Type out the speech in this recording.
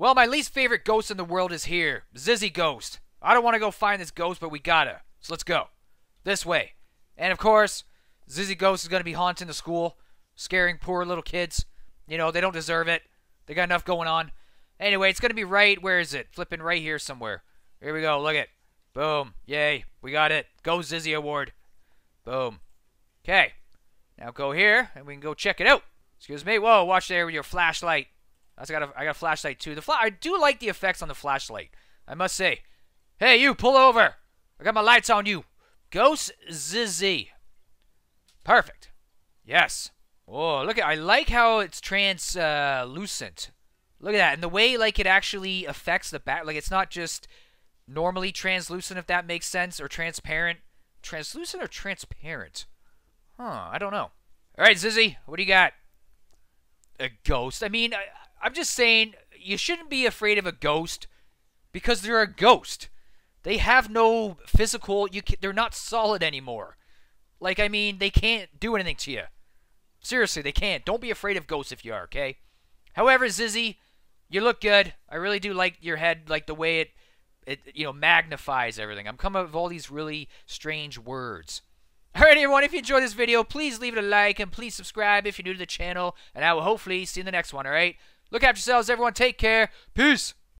Well, my least favorite ghost in the world is here. Zizzy Ghost. I don't want to go find this ghost, but we gotta. So let's go. This way. And of course, Zizzy Ghost is going to be haunting the school, scaring poor little kids. You know, they don't deserve it. They got enough going on. Anyway, it's going to be right, where is it? Flipping right here somewhere. Here we go. Look it. Boom. Yay. We got it. Go Zizzy Award. Boom. Okay. Now go here, and we can go check it out. Excuse me. Whoa, watch there with your flashlight. I got a, I got a flashlight too. The fla I do like the effects on the flashlight. I must say. Hey, you, pull over. I got my lights on you. Ghost Zizzy. Perfect. Yes. Oh, look at I like how it's translucent. Look at that. And the way like it actually affects the back like it's not just normally translucent if that makes sense or transparent. Translucent or transparent? Huh, I don't know. All right, Zizzy, what do you got? A ghost. I mean, I, I'm just saying you shouldn't be afraid of a ghost because they're a ghost. They have no physical. You can, they're not solid anymore. Like I mean, they can't do anything to you. Seriously, they can't. Don't be afraid of ghosts if you are, okay? However, Zizzy, you look good. I really do like your head, like the way it, it you know, magnifies everything. I'm coming up with all these really strange words. Alright everyone, if you enjoyed this video, please leave it a like and please subscribe if you're new to the channel. And I will hopefully see you in the next one, alright? Look after yourselves, everyone. Take care. Peace.